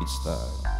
it's time.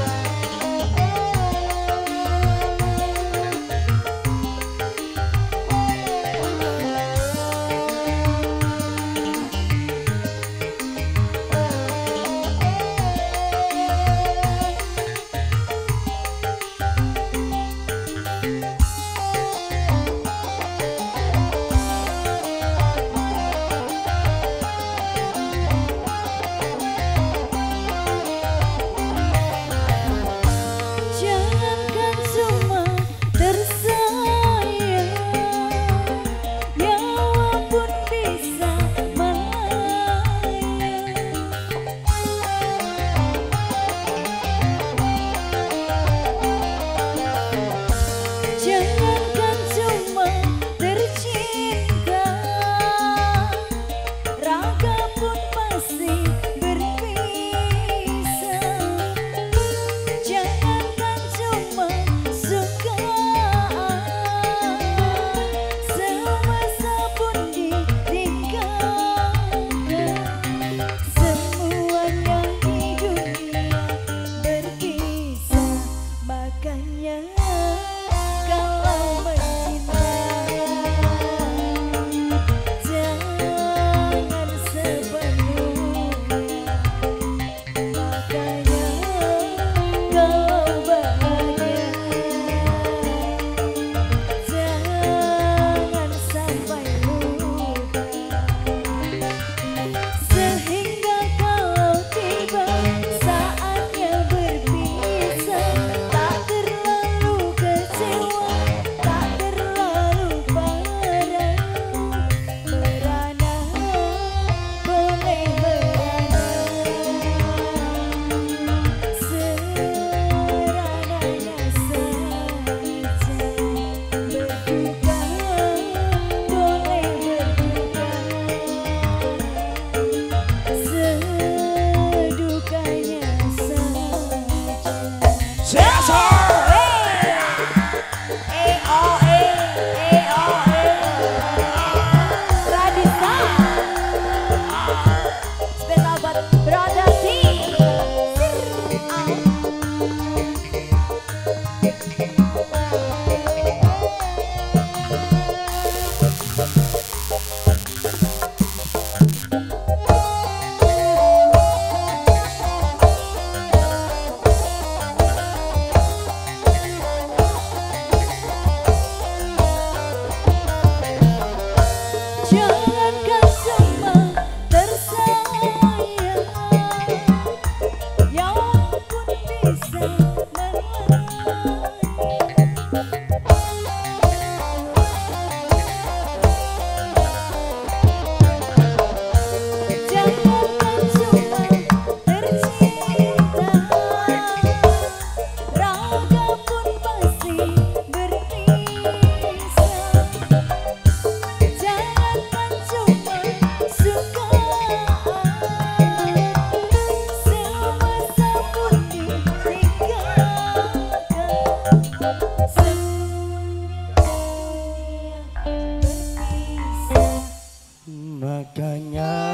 Makanya